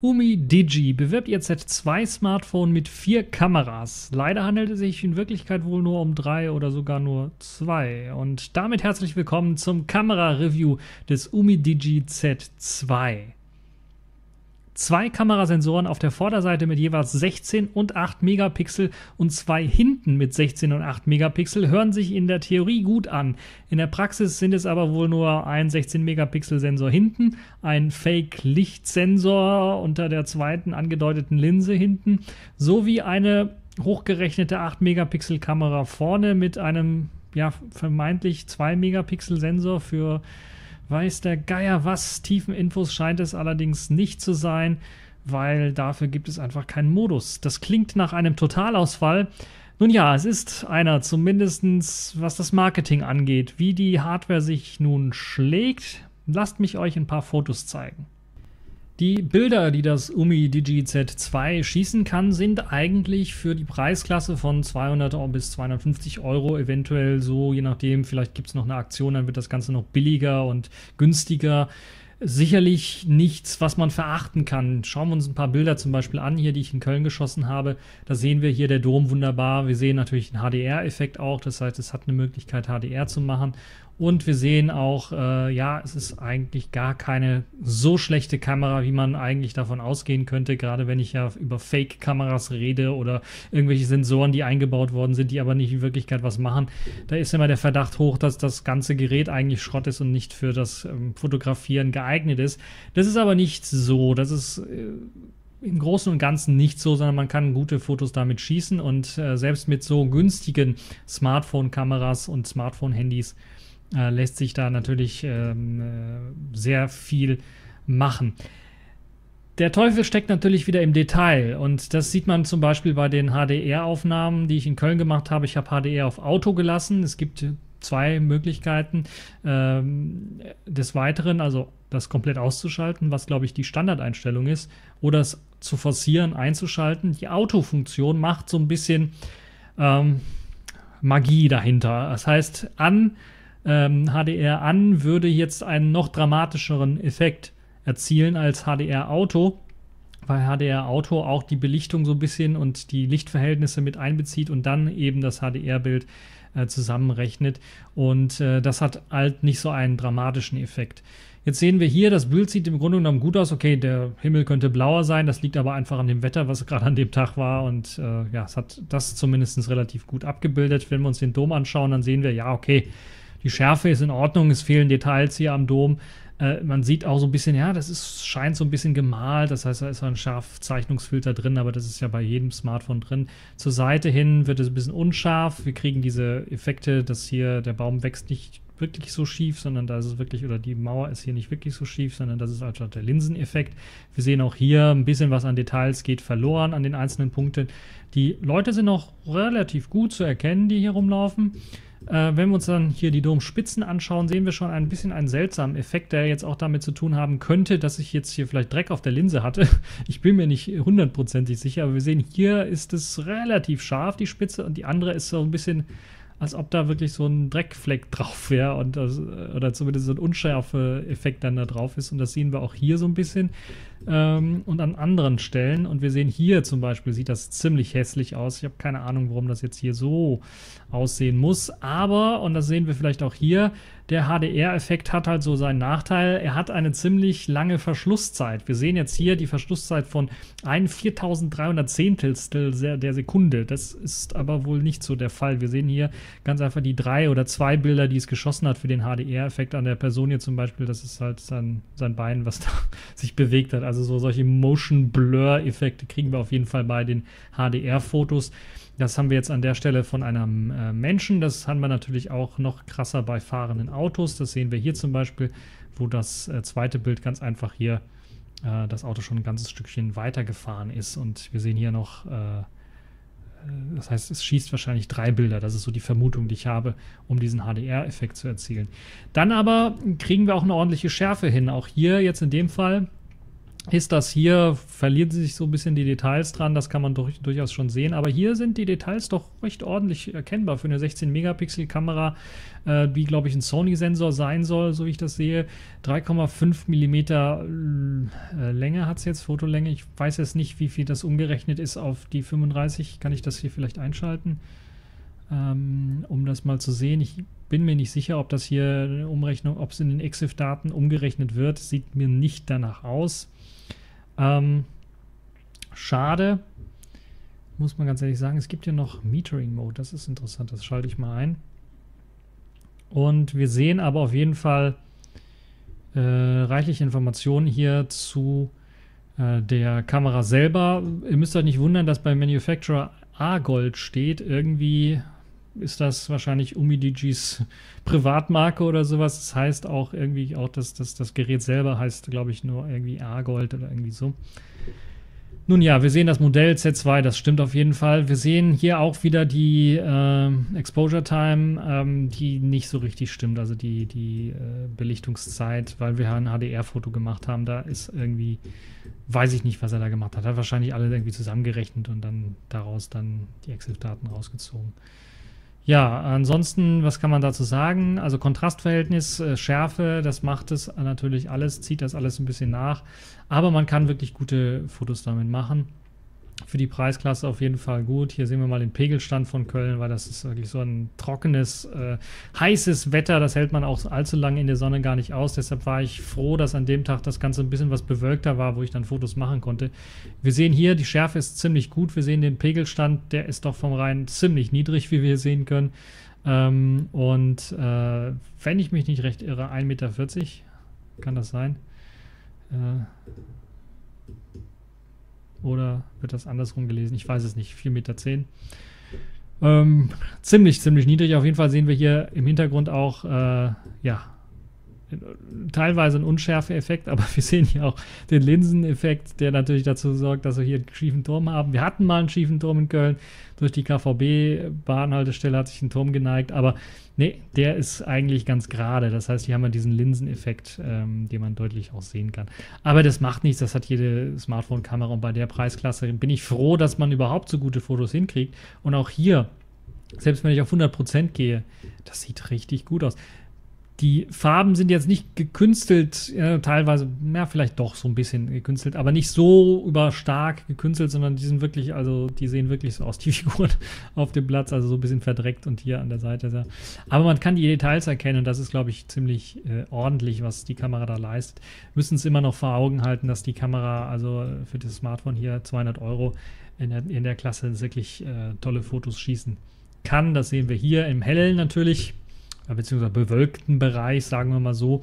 Umi Digi bewirbt ihr Z2-Smartphone mit vier Kameras. Leider handelt es sich in Wirklichkeit wohl nur um drei oder sogar nur zwei. Und damit herzlich willkommen zum Kamera-Review des Umi Digi Z2 zwei Kamerasensoren auf der Vorderseite mit jeweils 16 und 8 Megapixel und zwei hinten mit 16 und 8 Megapixel hören sich in der Theorie gut an. In der Praxis sind es aber wohl nur ein 16 Megapixel Sensor hinten, ein Fake Lichtsensor unter der zweiten angedeuteten Linse hinten, sowie eine hochgerechnete 8 Megapixel Kamera vorne mit einem ja vermeintlich 2 Megapixel Sensor für weiß der Geier was. Tiefen Infos scheint es allerdings nicht zu sein, weil dafür gibt es einfach keinen Modus. Das klingt nach einem Totalausfall. Nun ja, es ist einer, zumindest was das Marketing angeht. Wie die Hardware sich nun schlägt, lasst mich euch ein paar Fotos zeigen. Die Bilder, die das Umi Digi Z2 schießen kann, sind eigentlich für die Preisklasse von 200 bis 250 Euro eventuell so, je nachdem, vielleicht gibt es noch eine Aktion, dann wird das Ganze noch billiger und günstiger. Sicherlich nichts, was man verachten kann. Schauen wir uns ein paar Bilder zum Beispiel an, hier, die ich in Köln geschossen habe. Da sehen wir hier der Dom wunderbar. Wir sehen natürlich den HDR-Effekt auch, das heißt, es hat eine Möglichkeit, HDR zu machen. Und wir sehen auch, äh, ja, es ist eigentlich gar keine so schlechte Kamera, wie man eigentlich davon ausgehen könnte, gerade wenn ich ja über Fake-Kameras rede oder irgendwelche Sensoren, die eingebaut worden sind, die aber nicht in Wirklichkeit was machen. Da ist immer der Verdacht hoch, dass das ganze Gerät eigentlich Schrott ist und nicht für das ähm, Fotografieren geeignet ist. Das ist aber nicht so. Das ist. Äh, im Großen und Ganzen nicht so, sondern man kann gute Fotos damit schießen und äh, selbst mit so günstigen Smartphone-Kameras und Smartphone-Handys äh, lässt sich da natürlich ähm, äh, sehr viel machen. Der Teufel steckt natürlich wieder im Detail und das sieht man zum Beispiel bei den HDR-Aufnahmen, die ich in Köln gemacht habe. Ich habe HDR auf Auto gelassen. Es gibt zwei Möglichkeiten. Ähm, des Weiteren, also das komplett auszuschalten, was glaube ich die Standardeinstellung ist, oder es zu forcieren, einzuschalten. Die Autofunktion macht so ein bisschen ähm, Magie dahinter. Das heißt, an ähm, HDR an würde jetzt einen noch dramatischeren Effekt erzielen als HDR Auto, weil HDR Auto auch die Belichtung so ein bisschen und die Lichtverhältnisse mit einbezieht und dann eben das HDR-Bild äh, zusammenrechnet. Und äh, das hat halt nicht so einen dramatischen Effekt. Jetzt sehen wir hier, das Bild sieht im Grunde genommen gut aus. Okay, der Himmel könnte blauer sein. Das liegt aber einfach an dem Wetter, was gerade an dem Tag war. Und äh, ja, es hat das zumindest relativ gut abgebildet. Wenn wir uns den Dom anschauen, dann sehen wir, ja, okay, die Schärfe ist in Ordnung, es fehlen Details hier am Dom. Äh, man sieht auch so ein bisschen, ja, das ist, scheint so ein bisschen gemalt, das heißt, da ist ein Scharfzeichnungsfilter drin, aber das ist ja bei jedem Smartphone drin. Zur Seite hin wird es ein bisschen unscharf. Wir kriegen diese Effekte, dass hier der Baum wächst nicht wirklich so schief, sondern da ist es wirklich, oder die Mauer ist hier nicht wirklich so schief, sondern das ist einfach der Linseneffekt. Wir sehen auch hier ein bisschen was an Details geht verloren an den einzelnen Punkten. Die Leute sind noch relativ gut zu erkennen, die hier rumlaufen. Äh, wenn wir uns dann hier die Domspitzen anschauen, sehen wir schon ein bisschen einen seltsamen Effekt, der jetzt auch damit zu tun haben könnte, dass ich jetzt hier vielleicht Dreck auf der Linse hatte. Ich bin mir nicht hundertprozentig sicher, aber wir sehen, hier ist es relativ scharf, die Spitze, und die andere ist so ein bisschen als ob da wirklich so ein Dreckfleck drauf wäre und das, oder zumindest so ein unschärfer Effekt dann da drauf ist. Und das sehen wir auch hier so ein bisschen ähm, und an anderen Stellen. Und wir sehen hier zum Beispiel, sieht das ziemlich hässlich aus. Ich habe keine Ahnung, warum das jetzt hier so aussehen muss. Aber, und das sehen wir vielleicht auch hier, der HDR-Effekt hat halt so seinen Nachteil. Er hat eine ziemlich lange Verschlusszeit. Wir sehen jetzt hier die Verschlusszeit von 1 4300 Zehntelstel der Sekunde. Das ist aber wohl nicht so der Fall. Wir sehen hier ganz einfach die drei oder zwei Bilder, die es geschossen hat für den HDR-Effekt an der Person hier zum Beispiel. Das ist halt sein, sein Bein, was da sich bewegt hat. Also so solche Motion-Blur-Effekte kriegen wir auf jeden Fall bei den HDR-Fotos. Das haben wir jetzt an der Stelle von einem äh, Menschen. Das haben wir natürlich auch noch krasser bei fahrenden Autos. Das sehen wir hier zum Beispiel, wo das äh, zweite Bild ganz einfach hier äh, das Auto schon ein ganzes Stückchen weitergefahren ist. Und wir sehen hier noch, äh, äh, das heißt, es schießt wahrscheinlich drei Bilder. Das ist so die Vermutung, die ich habe, um diesen HDR-Effekt zu erzielen. Dann aber kriegen wir auch eine ordentliche Schärfe hin. Auch hier jetzt in dem Fall ist das hier, verlieren sich so ein bisschen die Details dran, das kann man durch, durchaus schon sehen, aber hier sind die Details doch recht ordentlich erkennbar für eine 16-Megapixel-Kamera, äh, die, glaube ich, ein Sony-Sensor sein soll, so wie ich das sehe. 3,5 mm äh, Länge hat es jetzt, Fotolänge. Ich weiß jetzt nicht, wie viel das umgerechnet ist auf die 35. Kann ich das hier vielleicht einschalten, ähm, um das mal zu sehen? Ich bin mir nicht sicher, ob das hier eine Umrechnung, ob es in den EXIF-Daten umgerechnet wird. Sieht mir nicht danach aus. Ähm, schade. Muss man ganz ehrlich sagen, es gibt hier noch Metering Mode. Das ist interessant. Das schalte ich mal ein. Und wir sehen aber auf jeden Fall äh, reichlich Informationen hier zu äh, der Kamera selber. Ihr müsst euch nicht wundern, dass bei Manufacturer A-Gold steht. Irgendwie ist das wahrscheinlich UmiDGs Privatmarke oder sowas. Das heißt auch irgendwie auch, dass, dass das Gerät selber heißt, glaube ich, nur irgendwie A-Gold oder irgendwie so. Nun ja, wir sehen das Modell Z2, das stimmt auf jeden Fall. Wir sehen hier auch wieder die äh, Exposure Time, ähm, die nicht so richtig stimmt, also die, die äh, Belichtungszeit, weil wir ein HDR-Foto gemacht haben. Da ist irgendwie, weiß ich nicht, was er da gemacht hat. Hat wahrscheinlich alle irgendwie zusammengerechnet und dann daraus dann die EXIF-Daten rausgezogen. Ja, ansonsten, was kann man dazu sagen? Also Kontrastverhältnis, äh, Schärfe, das macht es natürlich alles, zieht das alles ein bisschen nach. Aber man kann wirklich gute Fotos damit machen für die Preisklasse auf jeden Fall gut. Hier sehen wir mal den Pegelstand von Köln, weil das ist wirklich so ein trockenes, äh, heißes Wetter. Das hält man auch allzu lange in der Sonne gar nicht aus. Deshalb war ich froh, dass an dem Tag das Ganze ein bisschen was bewölkter war, wo ich dann Fotos machen konnte. Wir sehen hier, die Schärfe ist ziemlich gut. Wir sehen den Pegelstand, der ist doch vom Rhein ziemlich niedrig, wie wir sehen können. Ähm, und äh, wenn ich mich nicht recht irre, 1,40 Meter kann das sein. Oder wird das andersrum gelesen? Ich weiß es nicht. 4,10 Meter. Ähm, ziemlich, ziemlich niedrig. Auf jeden Fall sehen wir hier im Hintergrund auch, äh, ja, teilweise ein Unschärfe-Effekt, aber wir sehen hier auch den Linseneffekt, der natürlich dazu sorgt, dass wir hier einen schiefen Turm haben. Wir hatten mal einen schiefen Turm in Köln. Durch die KVB-Bahnhaltestelle hat sich ein Turm geneigt, aber nee, der ist eigentlich ganz gerade. Das heißt, hier haben wir diesen Linseneffekt, ähm, den man deutlich auch sehen kann. Aber das macht nichts, das hat jede Smartphone-Kamera und bei der Preisklasse bin ich froh, dass man überhaupt so gute Fotos hinkriegt. Und auch hier, selbst wenn ich auf 100% gehe, das sieht richtig gut aus die Farben sind jetzt nicht gekünstelt, ja, teilweise, ja, vielleicht doch so ein bisschen gekünstelt, aber nicht so überstark gekünstelt, sondern die sind wirklich, also die sehen wirklich so aus, die Figuren auf dem Platz, also so ein bisschen verdreckt und hier an der Seite. Ja. Aber man kann die Details erkennen und das ist, glaube ich, ziemlich äh, ordentlich, was die Kamera da leistet. Müssen es immer noch vor Augen halten, dass die Kamera, also für das Smartphone hier 200 Euro in der, in der Klasse wirklich äh, tolle Fotos schießen kann. Das sehen wir hier im Hellen natürlich äh, beziehungsweise bewölkten Bereich, sagen wir mal so.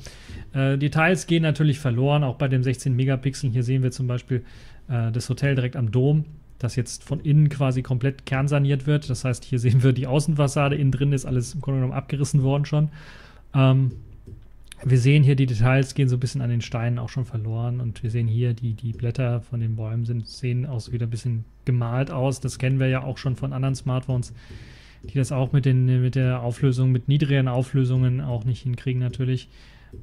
Äh, Details gehen natürlich verloren, auch bei den 16 Megapixeln. Hier sehen wir zum Beispiel äh, das Hotel direkt am Dom, das jetzt von innen quasi komplett kernsaniert wird. Das heißt, hier sehen wir die Außenfassade, innen drin ist alles im Grunde genommen abgerissen worden schon. Ähm, wir sehen hier die Details gehen so ein bisschen an den Steinen auch schon verloren und wir sehen hier die, die Blätter von den Bäumen sind, sehen auch wieder ein bisschen gemalt aus. Das kennen wir ja auch schon von anderen Smartphones die das auch mit, den, mit der Auflösung, mit niedrigeren Auflösungen auch nicht hinkriegen natürlich.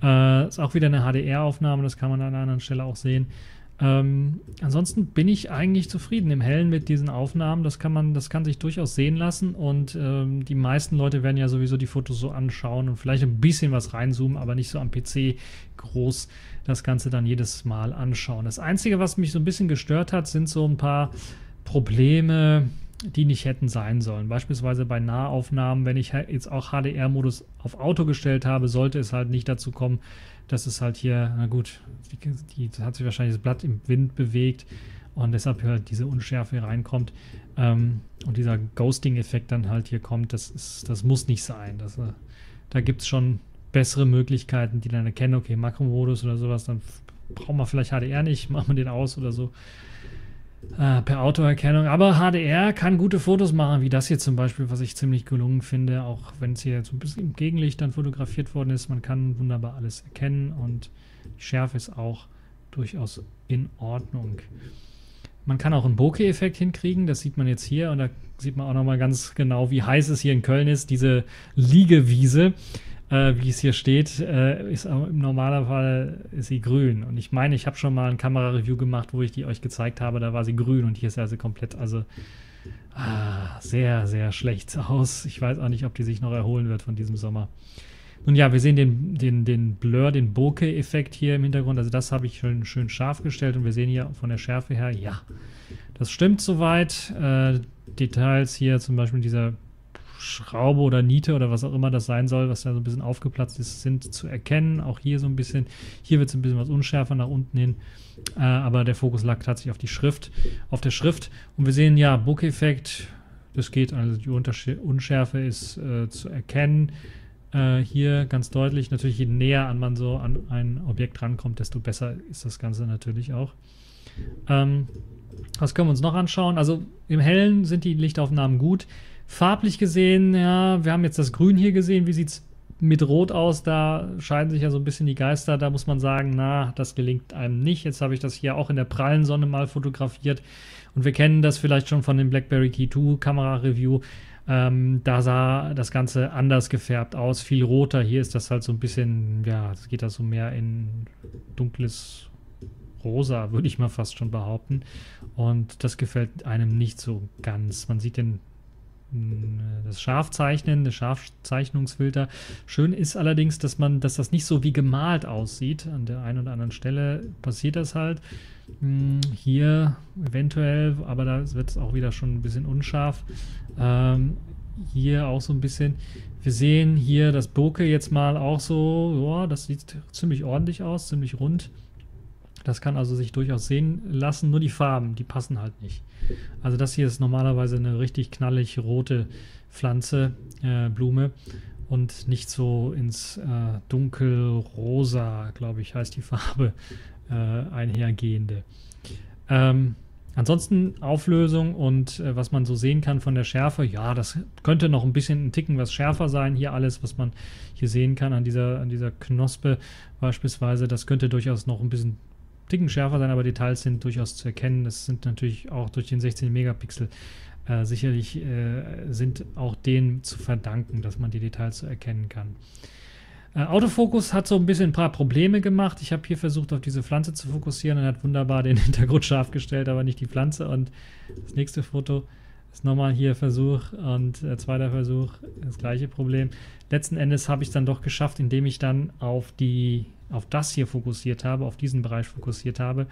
Äh, ist auch wieder eine HDR-Aufnahme, das kann man an einer anderen Stelle auch sehen. Ähm, ansonsten bin ich eigentlich zufrieden im Hellen mit diesen Aufnahmen. Das kann man, das kann sich durchaus sehen lassen und ähm, die meisten Leute werden ja sowieso die Fotos so anschauen und vielleicht ein bisschen was reinzoomen, aber nicht so am PC groß das Ganze dann jedes Mal anschauen. Das Einzige, was mich so ein bisschen gestört hat, sind so ein paar Probleme die nicht hätten sein sollen. Beispielsweise bei Nahaufnahmen, wenn ich jetzt auch HDR-Modus auf Auto gestellt habe, sollte es halt nicht dazu kommen, dass es halt hier, na gut, die, die hat sich wahrscheinlich das Blatt im Wind bewegt und deshalb halt diese Unschärfe reinkommt ähm, und dieser Ghosting-Effekt dann halt hier kommt, das, ist, das muss nicht sein. Das, äh, da gibt es schon bessere Möglichkeiten, die dann erkennen, okay, Makromodus oder sowas, dann brauchen wir vielleicht HDR nicht, machen wir den aus oder so. Äh, per Autoerkennung. Aber HDR kann gute Fotos machen, wie das hier zum Beispiel, was ich ziemlich gelungen finde, auch wenn es hier so ein bisschen im Gegenlicht dann fotografiert worden ist. Man kann wunderbar alles erkennen und die Schärfe ist auch durchaus in Ordnung. Man kann auch einen Bokeh-Effekt hinkriegen, das sieht man jetzt hier und da sieht man auch nochmal ganz genau, wie heiß es hier in Köln ist, diese Liegewiese. Äh, wie es hier steht, äh, ist im normalen Fall ist sie grün. Und ich meine, ich habe schon mal ein Kamera-Review gemacht, wo ich die euch gezeigt habe, da war sie grün und hier ist sie also komplett, also ah, sehr, sehr schlecht aus. Ich weiß auch nicht, ob die sich noch erholen wird von diesem Sommer. Nun ja, wir sehen den, den, den Blur, den Bokeh-Effekt hier im Hintergrund. Also das habe ich schön, schön scharf gestellt und wir sehen hier von der Schärfe her, ja, das stimmt soweit. Äh, Details hier zum Beispiel dieser Schraube oder Niete oder was auch immer das sein soll, was da so ein bisschen aufgeplatzt ist, sind zu erkennen. Auch hier so ein bisschen, hier wird es ein bisschen was unschärfer nach unten hin, äh, aber der Fokus lag tatsächlich auf die Schrift, auf der Schrift. Und wir sehen ja, Book-Effekt, das geht, also die Unschärfe ist äh, zu erkennen. Äh, hier ganz deutlich, natürlich je näher an man so an ein Objekt rankommt, desto besser ist das Ganze natürlich auch. Ähm, was können wir uns noch anschauen? Also im Hellen sind die Lichtaufnahmen gut. Farblich gesehen, ja, wir haben jetzt das Grün hier gesehen. Wie sieht es mit Rot aus? Da scheiden sich ja so ein bisschen die Geister. Da muss man sagen, na, das gelingt einem nicht. Jetzt habe ich das hier auch in der prallen Sonne mal fotografiert. Und wir kennen das vielleicht schon von dem BlackBerry Key 2 Kamera-Review. Ähm, da sah das Ganze anders gefärbt aus, viel roter. Hier ist das halt so ein bisschen, ja, es geht da so mehr in dunkles Rosa, würde ich mal fast schon behaupten. Und das gefällt einem nicht so ganz. Man sieht den das Scharfzeichnen, der Scharfzeichnungsfilter. Schön ist allerdings, dass man, dass das nicht so wie gemalt aussieht. An der einen oder anderen Stelle passiert das halt. Hm, hier eventuell, aber da wird es auch wieder schon ein bisschen unscharf. Ähm, hier auch so ein bisschen. Wir sehen hier das Bokeh jetzt mal auch so, ja, das sieht ziemlich ordentlich aus, ziemlich rund. Das kann also sich durchaus sehen lassen, nur die Farben, die passen halt nicht. Also das hier ist normalerweise eine richtig knallig rote Pflanze, äh, Blume und nicht so ins äh, dunkelrosa, glaube ich, heißt die Farbe, äh, einhergehende. Ähm, ansonsten Auflösung und äh, was man so sehen kann von der Schärfe, ja, das könnte noch ein bisschen ein Ticken was schärfer sein. Hier alles, was man hier sehen kann an dieser, an dieser Knospe beispielsweise, das könnte durchaus noch ein bisschen Ticken schärfer sein, aber Details sind durchaus zu erkennen. Das sind natürlich auch durch den 16 Megapixel äh, sicherlich äh, sind auch denen zu verdanken, dass man die Details so erkennen kann. Äh, Autofokus hat so ein bisschen ein paar Probleme gemacht. Ich habe hier versucht, auf diese Pflanze zu fokussieren und hat wunderbar den Hintergrund scharf gestellt, aber nicht die Pflanze. Und das nächste Foto ist nochmal hier Versuch und äh, zweiter Versuch, das gleiche Problem. Letzten Endes habe ich es dann doch geschafft, indem ich dann auf die auf das hier fokussiert habe, auf diesen Bereich fokussiert habe.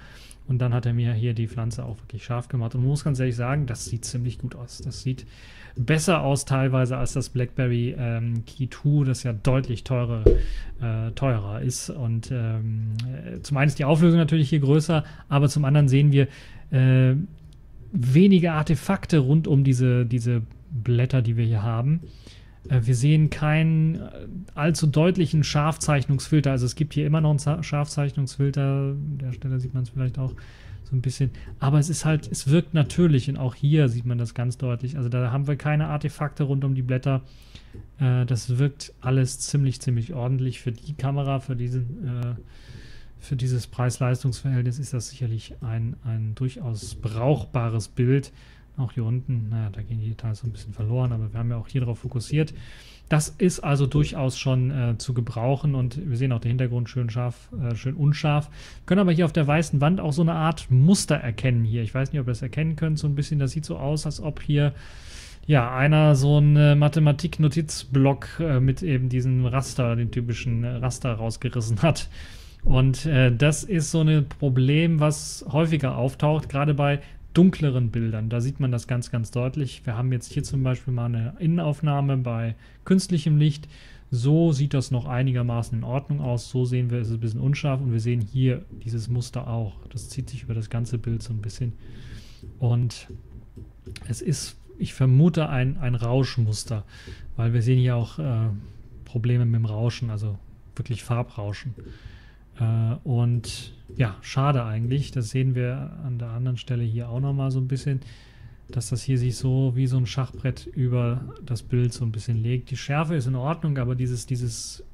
Und dann hat er mir hier die Pflanze auch wirklich scharf gemacht. Und muss ganz ehrlich sagen, das sieht ziemlich gut aus. Das sieht besser aus teilweise als das BlackBerry ähm, Key 2, das ja deutlich teurer, äh, teurer ist. Und ähm, zum einen ist die Auflösung natürlich hier größer, aber zum anderen sehen wir äh, wenige Artefakte rund um diese, diese Blätter, die wir hier haben. Äh, wir sehen keinen äh, allzu deutlichen Scharfzeichnungsfilter. Also es gibt hier immer noch einen Scharfzeichnungsfilter. An der Stelle sieht man es vielleicht auch so ein bisschen. Aber es ist halt, es wirkt natürlich und auch hier sieht man das ganz deutlich. Also da haben wir keine Artefakte rund um die Blätter. Äh, das wirkt alles ziemlich, ziemlich ordentlich. Für die Kamera, für diesen, für dieses Preis-Leistungs-Verhältnis ist das sicherlich ein, ein durchaus brauchbares Bild. Auch hier unten, naja, da gehen die Details so ein bisschen verloren, aber wir haben ja auch hier drauf fokussiert. Das ist also durchaus schon äh, zu gebrauchen und wir sehen auch den Hintergrund schön scharf, äh, schön unscharf. Können aber hier auf der weißen Wand auch so eine Art Muster erkennen hier. Ich weiß nicht, ob ihr das erkennen könnt, so ein bisschen. Das sieht so aus, als ob hier ja, einer so einen äh, Mathematik-Notizblock äh, mit eben diesem Raster, den typischen Raster rausgerissen hat. Und äh, das ist so ein Problem, was häufiger auftaucht, gerade bei dunkleren Bildern. Da sieht man das ganz, ganz deutlich. Wir haben jetzt hier zum Beispiel mal eine Innenaufnahme bei künstlichem Licht. So sieht das noch einigermaßen in Ordnung aus. So sehen wir, es ist ein bisschen unscharf und wir sehen hier dieses Muster auch. Das zieht sich über das ganze Bild so ein bisschen. Und es ist, ich vermute, ein, ein Rauschmuster, weil wir sehen hier auch äh, Probleme mit dem Rauschen, also wirklich Farbrauschen. Äh, und ja, schade eigentlich. Das sehen wir an der anderen Stelle hier auch nochmal so ein bisschen, dass das hier sich so wie so ein Schachbrett über das Bild so ein bisschen legt. Die Schärfe ist in Ordnung, aber dieses, dieses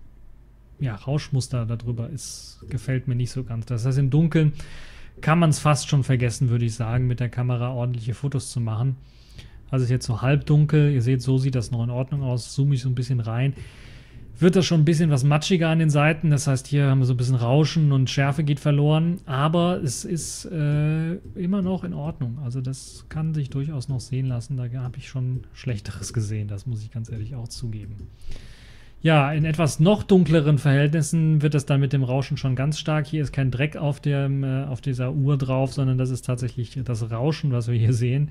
ja, Rauschmuster darüber ist, gefällt mir nicht so ganz. Das heißt, im Dunkeln kann man es fast schon vergessen, würde ich sagen, mit der Kamera ordentliche Fotos zu machen. Also ist jetzt so halbdunkel. Ihr seht, so sieht das noch in Ordnung aus. Zoome ich so ein bisschen rein wird das schon ein bisschen was matschiger an den Seiten. Das heißt, hier haben wir so ein bisschen Rauschen und Schärfe geht verloren. Aber es ist äh, immer noch in Ordnung. Also das kann sich durchaus noch sehen lassen. Da habe ich schon Schlechteres gesehen. Das muss ich ganz ehrlich auch zugeben. Ja, in etwas noch dunkleren Verhältnissen wird es dann mit dem Rauschen schon ganz stark. Hier ist kein Dreck auf, dem, äh, auf dieser Uhr drauf, sondern das ist tatsächlich das Rauschen, was wir hier sehen.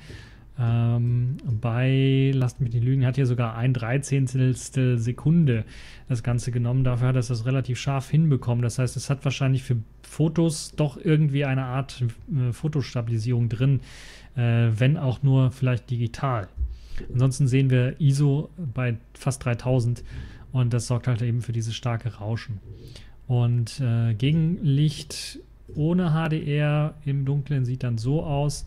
Ähm, bei, lasst mich nicht lügen, hat hier sogar ein Dreizehntel Sekunde das Ganze genommen. Dafür hat es das relativ scharf hinbekommen. Das heißt, es hat wahrscheinlich für Fotos doch irgendwie eine Art äh, Fotostabilisierung drin, äh, wenn auch nur vielleicht digital. Ansonsten sehen wir ISO bei fast 3000 und das sorgt halt eben für dieses starke Rauschen. Und äh, Gegenlicht ohne HDR im Dunkeln sieht dann so aus.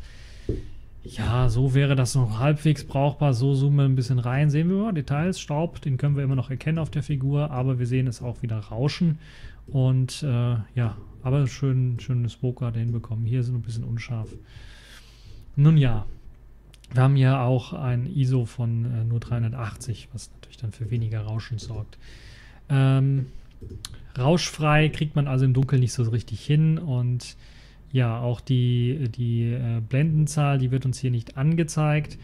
Ja, so wäre das noch halbwegs brauchbar. So zoomen wir ein bisschen rein. Sehen wir mal Details, Staub, den können wir immer noch erkennen auf der Figur, aber wir sehen es auch wieder rauschen. Und äh, ja, aber schön, schönes er hinbekommen. Hier sind ein bisschen unscharf. Nun ja, wir haben hier auch ein ISO von äh, nur 380, was natürlich dann für weniger Rauschen sorgt. Ähm, rauschfrei kriegt man also im Dunkeln nicht so richtig hin und ja, auch die, die äh, Blendenzahl, die wird uns hier nicht angezeigt.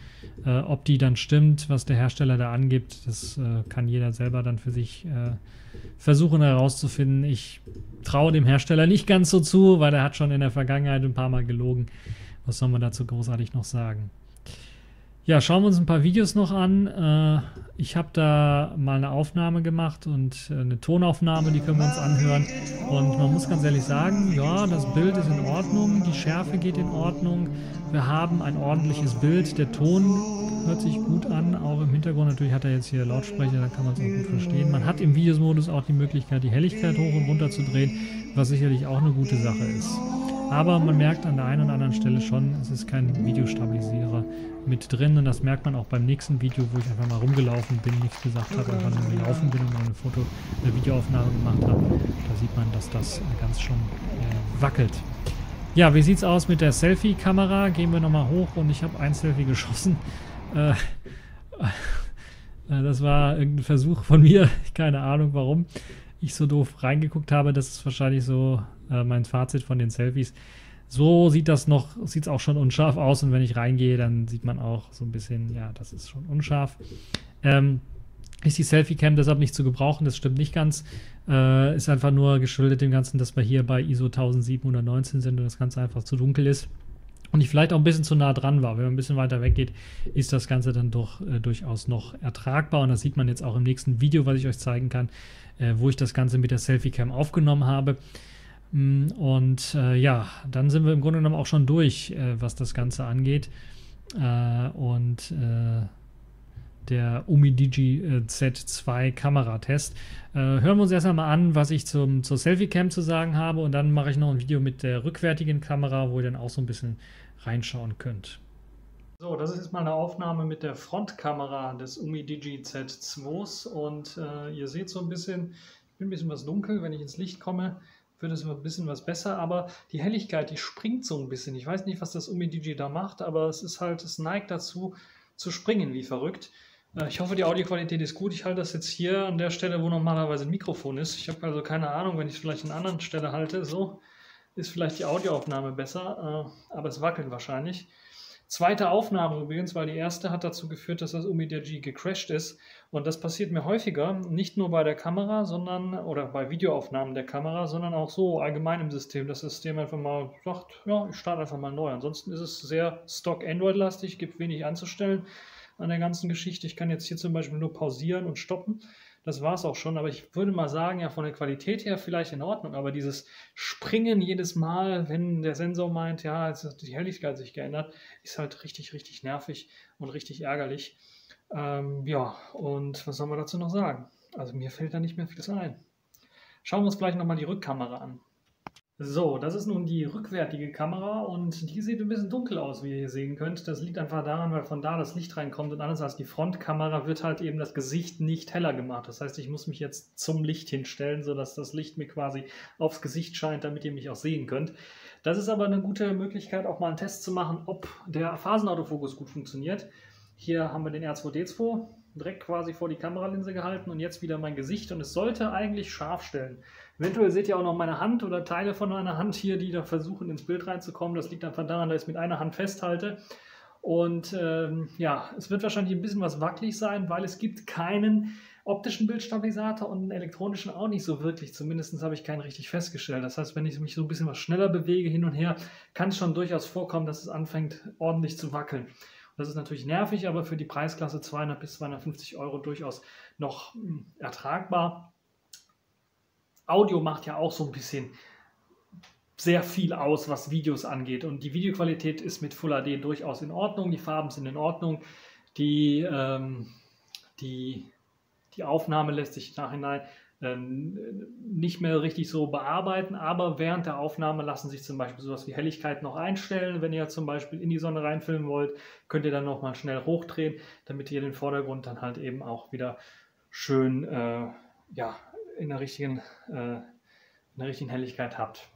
Äh, ob die dann stimmt, was der Hersteller da angibt, das äh, kann jeder selber dann für sich äh, versuchen herauszufinden. Ich traue dem Hersteller nicht ganz so zu, weil er hat schon in der Vergangenheit ein paar Mal gelogen. Was soll man dazu großartig noch sagen? Ja, schauen wir uns ein paar Videos noch an. Äh, ich habe da mal eine Aufnahme gemacht und äh, eine Tonaufnahme, die können wir uns anhören. Und man muss ganz ehrlich sagen, ja, das Bild ist in Ordnung, die Schärfe geht in Ordnung. Wir haben ein ordentliches Bild, der Ton hört sich gut an, auch im Hintergrund. Natürlich hat er jetzt hier Lautsprecher, da kann man es auch gut verstehen. Man hat im Videomodus auch die Möglichkeit, die Helligkeit hoch und runter zu drehen, was sicherlich auch eine gute Sache ist. Aber man merkt an der einen oder anderen Stelle schon, es ist kein Videostabilisierer mit drin und das merkt man auch beim nächsten Video, wo ich einfach mal rumgelaufen bin, nichts gesagt habe, einfach nur gelaufen bin und mal eine Foto, eine Videoaufnahme gemacht habe. Da sieht man, dass das ganz schon äh, wackelt. Ja, wie sieht's aus mit der Selfie-Kamera? Gehen wir nochmal hoch und ich habe ein Selfie geschossen. Äh, äh, das war irgendein Versuch von mir, keine Ahnung warum ich so doof reingeguckt habe. Das ist wahrscheinlich so äh, mein Fazit von den Selfies. So sieht das noch, sieht es auch schon unscharf aus und wenn ich reingehe, dann sieht man auch so ein bisschen, ja, das ist schon unscharf. Ähm, ist die Selfie-Cam deshalb nicht zu gebrauchen, das stimmt nicht ganz. Äh, ist einfach nur geschuldet dem Ganzen, dass wir hier bei ISO 1719 sind und das Ganze einfach zu dunkel ist. Und ich vielleicht auch ein bisschen zu nah dran war. Wenn man ein bisschen weiter weggeht, ist das Ganze dann doch äh, durchaus noch ertragbar. Und das sieht man jetzt auch im nächsten Video, was ich euch zeigen kann, äh, wo ich das Ganze mit der Selfie-Cam aufgenommen habe. Mm, und äh, ja, dann sind wir im Grunde genommen auch schon durch, äh, was das Ganze angeht. Äh, und äh, der Umidigi äh, Z2 Kameratest. Äh, hören wir uns erst einmal an, was ich zum, zur Selfie-Cam zu sagen habe und dann mache ich noch ein Video mit der rückwärtigen Kamera, wo ihr dann auch so ein bisschen reinschauen könnt. So, das ist jetzt mal eine Aufnahme mit der Frontkamera des Umidigi Z2s und äh, ihr seht so ein bisschen, ich bin ein bisschen was dunkel, wenn ich ins Licht komme, wird es ein bisschen was besser, aber die Helligkeit, die springt so ein bisschen. Ich weiß nicht, was das Umidigi da macht, aber es ist halt, es neigt dazu zu springen wie verrückt. Äh, ich hoffe, die Audioqualität ist gut. Ich halte das jetzt hier an der Stelle, wo normalerweise ein Mikrofon ist. Ich habe also keine Ahnung, wenn ich es vielleicht an einer anderen Stelle halte. So ist vielleicht die Audioaufnahme besser, äh, aber es wackelt wahrscheinlich. Zweite Aufnahme übrigens, weil die erste hat dazu geführt, dass das Umidigi gecrashed ist. Und das passiert mir häufiger, nicht nur bei der Kamera, sondern oder bei Videoaufnahmen der Kamera, sondern auch so allgemein im System. Das System einfach mal sagt, ja, ich starte einfach mal neu. Ansonsten ist es sehr stock Android-lastig, gibt wenig anzustellen an der ganzen Geschichte. Ich kann jetzt hier zum Beispiel nur pausieren und stoppen. Das war es auch schon, aber ich würde mal sagen, ja, von der Qualität her vielleicht in Ordnung, aber dieses Springen jedes Mal, wenn der Sensor meint, ja, jetzt hat die Helligkeit sich geändert, ist halt richtig, richtig nervig und richtig ärgerlich. Ähm, ja, und was soll man dazu noch sagen? Also mir fällt da nicht mehr vieles ein. Schauen wir uns gleich nochmal die Rückkamera an. So, das ist nun die rückwärtige Kamera und die sieht ein bisschen dunkel aus, wie ihr hier sehen könnt. Das liegt einfach daran, weil von da das Licht reinkommt und anders als die Frontkamera wird halt eben das Gesicht nicht heller gemacht. Das heißt, ich muss mich jetzt zum Licht hinstellen, sodass das Licht mir quasi aufs Gesicht scheint, damit ihr mich auch sehen könnt. Das ist aber eine gute Möglichkeit, auch mal einen Test zu machen, ob der Phasenautofokus gut funktioniert. Hier haben wir den R2D2 direkt quasi vor die Kameralinse gehalten und jetzt wieder mein Gesicht und es sollte eigentlich scharf stellen. Eventuell seht ihr auch noch meine Hand oder Teile von meiner Hand hier, die da versuchen ins Bild reinzukommen. Das liegt einfach daran, dass ich es mit einer Hand festhalte. Und ähm, ja, es wird wahrscheinlich ein bisschen was wackelig sein, weil es gibt keinen optischen Bildstabilisator und einen elektronischen auch nicht so wirklich. Zumindest habe ich keinen richtig festgestellt. Das heißt, wenn ich mich so ein bisschen was schneller bewege hin und her, kann es schon durchaus vorkommen, dass es anfängt ordentlich zu wackeln. Das ist natürlich nervig, aber für die Preisklasse 200 bis 250 Euro durchaus noch mh, hm, ertragbar. Audio macht ja auch so ein bisschen sehr viel aus, was Videos angeht. Und die Videoqualität ist mit Full HD durchaus in Ordnung. Die Farben sind in Ordnung. Die, ähm, die, die Aufnahme lässt sich nachhinein ähm, nicht mehr richtig so bearbeiten, aber während der Aufnahme lassen sich zum Beispiel sowas wie Helligkeit noch einstellen. Wenn ihr zum Beispiel in die Sonne reinfilmen wollt, könnt ihr dann nochmal schnell hochdrehen, damit ihr den Vordergrund dann halt eben auch wieder schön äh, ja, in, der richtigen, äh, in der richtigen Helligkeit habt.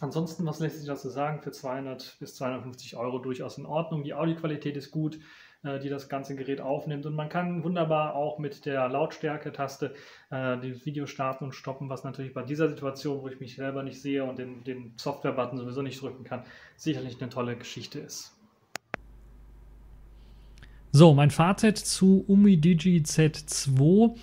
Ansonsten, was lässt sich dazu sagen? Für 200 bis 250 Euro durchaus in Ordnung. Die Audioqualität ist gut, äh, die das ganze Gerät aufnimmt. Und man kann wunderbar auch mit der Lautstärke-Taste äh, das Video starten und stoppen, was natürlich bei dieser Situation, wo ich mich selber nicht sehe und den, den Software-Button sowieso nicht drücken kann, sicherlich eine tolle Geschichte ist. So, mein Fazit zu UmiDigi Z2.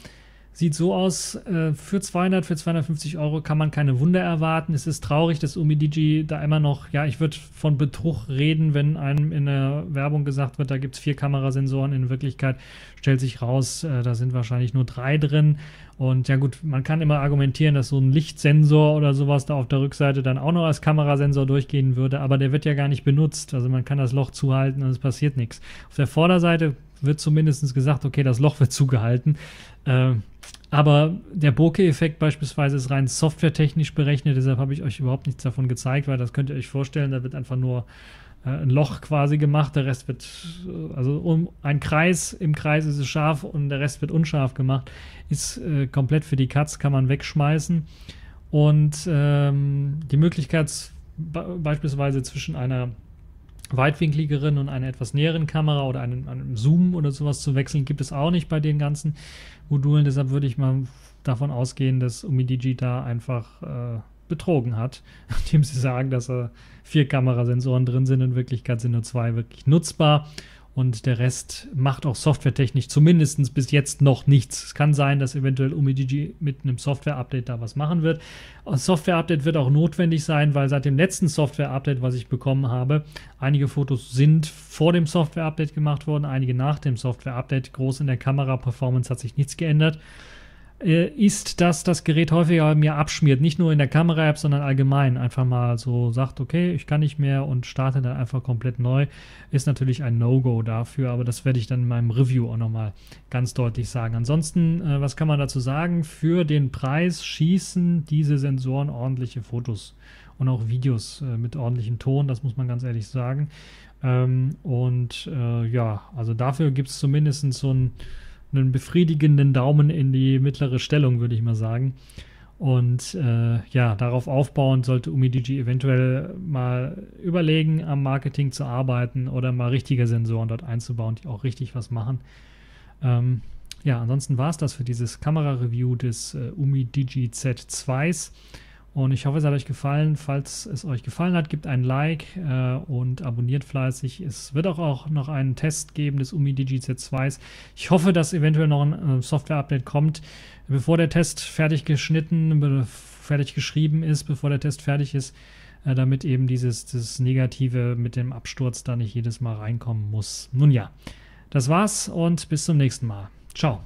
Sieht so aus, äh, für 200, für 250 Euro kann man keine Wunder erwarten. Es ist traurig, dass Umidigi da immer noch, ja, ich würde von Betrug reden, wenn einem in der Werbung gesagt wird, da gibt es vier Kamerasensoren. In Wirklichkeit stellt sich raus, äh, da sind wahrscheinlich nur drei drin. Und ja gut, man kann immer argumentieren, dass so ein Lichtsensor oder sowas da auf der Rückseite dann auch noch als Kamerasensor durchgehen würde, aber der wird ja gar nicht benutzt. Also man kann das Loch zuhalten und es passiert nichts. Auf der Vorderseite wird zumindest gesagt, okay, das Loch wird zugehalten. Äh, aber der Bokeh-Effekt beispielsweise ist rein softwaretechnisch berechnet, deshalb habe ich euch überhaupt nichts davon gezeigt, weil das könnt ihr euch vorstellen, da wird einfach nur äh, ein Loch quasi gemacht, der Rest wird, äh, also um ein Kreis, im Kreis ist es scharf und der Rest wird unscharf gemacht, ist äh, komplett für die Katz, kann man wegschmeißen. Und ähm, die Möglichkeit beispielsweise zwischen einer weitwinkligeren und einer etwas näheren Kamera oder einem, einem, Zoom oder sowas zu wechseln, gibt es auch nicht bei den ganzen Modulen. Deshalb würde ich mal davon ausgehen, dass Umidigi da einfach äh, betrogen hat, indem sie sagen, dass äh, vier Kamerasensoren drin sind. In Wirklichkeit sind nur zwei wirklich nutzbar und der Rest macht auch softwaretechnisch zumindest bis jetzt noch nichts. Es kann sein, dass eventuell UMIDG mit einem Software-Update da was machen wird. Ein Software-Update wird auch notwendig sein, weil seit dem letzten Software-Update, was ich bekommen habe, einige Fotos sind vor dem Software-Update gemacht worden, einige nach dem Software-Update. Groß in der Kamera-Performance hat sich nichts geändert. Äh, ist, dass das Gerät häufiger mir abschmiert. Nicht nur in der Kamera-App, sondern allgemein. Einfach mal so sagt, okay, ich kann nicht mehr und starte dann einfach komplett neu. Ist natürlich ein No-Go dafür, aber das werde ich dann in meinem Review auch nochmal ganz deutlich sagen. Ansonsten, äh, was kann man dazu sagen? Für den Preis schießen diese Sensoren ordentliche Fotos und auch Videos äh, mit ordentlichem Ton, das muss man ganz ehrlich sagen. Ähm, und äh, ja, also dafür gibt es zumindest so ein einen befriedigenden Daumen in die mittlere Stellung, würde ich mal sagen. Und äh, ja, darauf aufbauend sollte UmiDigi eventuell mal überlegen, am Marketing zu arbeiten oder mal richtige Sensoren dort einzubauen, die auch richtig was machen. Ähm, ja, ansonsten war es das für dieses Kamera-Review des äh, UmiDigi Z2s. Und ich hoffe, es hat euch gefallen. Falls es euch gefallen hat, gebt ein Like äh, und abonniert fleißig. Es wird auch, auch noch einen Test geben des UMI DigiZ2s. Ich hoffe, dass eventuell noch ein äh, Software-Update kommt, bevor der Test fertig geschnitten, fertig geschrieben ist, bevor der Test fertig ist, äh, damit eben dieses, dieses Negative mit dem Absturz da nicht jedes Mal reinkommen muss. Nun ja, das war's und bis zum nächsten Mal. Ciao.